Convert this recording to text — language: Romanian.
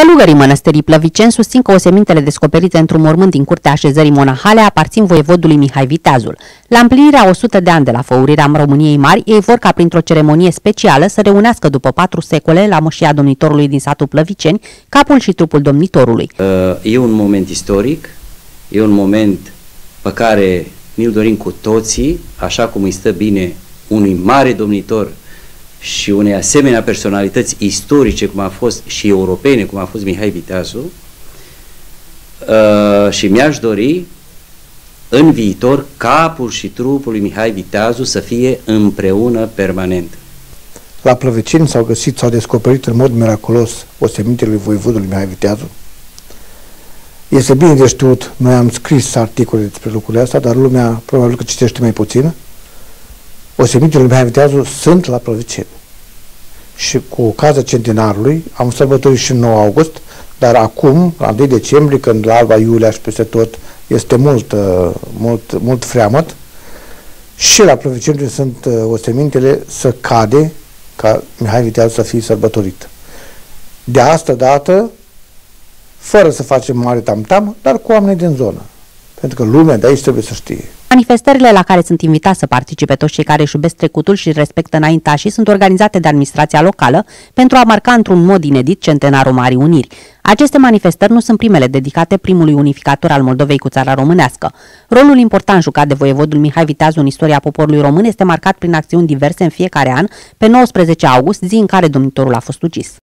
Călugării mănăstirii Plăviceni susțin că osemintele descoperite într-un mormânt din curtea așezării monahale aparțin voievodului Mihai Viteazul. La împlinirea 100 de ani de la făurirea României Mari, ei vor ca printr-o ceremonie specială să reunească după patru secole la moșia domnitorului din satul Plăviceni capul și trupul domnitorului. Uh, e un moment istoric, e un moment pe care ni-l dorim cu toții, așa cum îi stă bine unui mare domnitor și unei asemenea personalități istorice, cum a fost și europene, cum a fost Mihai Viteazu, uh, și mi-aș dori în viitor capul și trupul lui Mihai Viteazu să fie împreună permanent. La Plăvecini s-au găsit, s-au descoperit în mod miraculos osemintele lui voivodului Mihai Viteazu. Este bine de știut, noi am scris articole despre lucrurile astea, dar lumea probabil că citește mai puțin. Osemintele lui Mihai Viteazu sunt la Plăvecini și cu ocazia centenarului am sărbătorit și 9 august, dar acum, la 2 decembrie, când la Alba Iulia și peste tot este mult, uh, mult, mult freamăt, și la Plăviceniu sunt uh, osemintele să cade ca Mihai Viteazu să fie sărbătorit. De asta dată, fără să facem mare tam-tam, dar cu oameni din zonă. Pentru că lumea de aici trebuie să știe. Manifestările la care sunt invitați să participe toți cei care își iubesc trecutul și respectă înaintașii sunt organizate de administrația locală pentru a marca într-un mod inedit centenarul Marii Uniri. Aceste manifestări nu sunt primele dedicate primului unificator al Moldovei cu țara românească. Rolul important jucat de voievodul Mihai Viteazu în istoria poporului român este marcat prin acțiuni diverse în fiecare an, pe 19 august, zi în care domnitorul a fost ucis.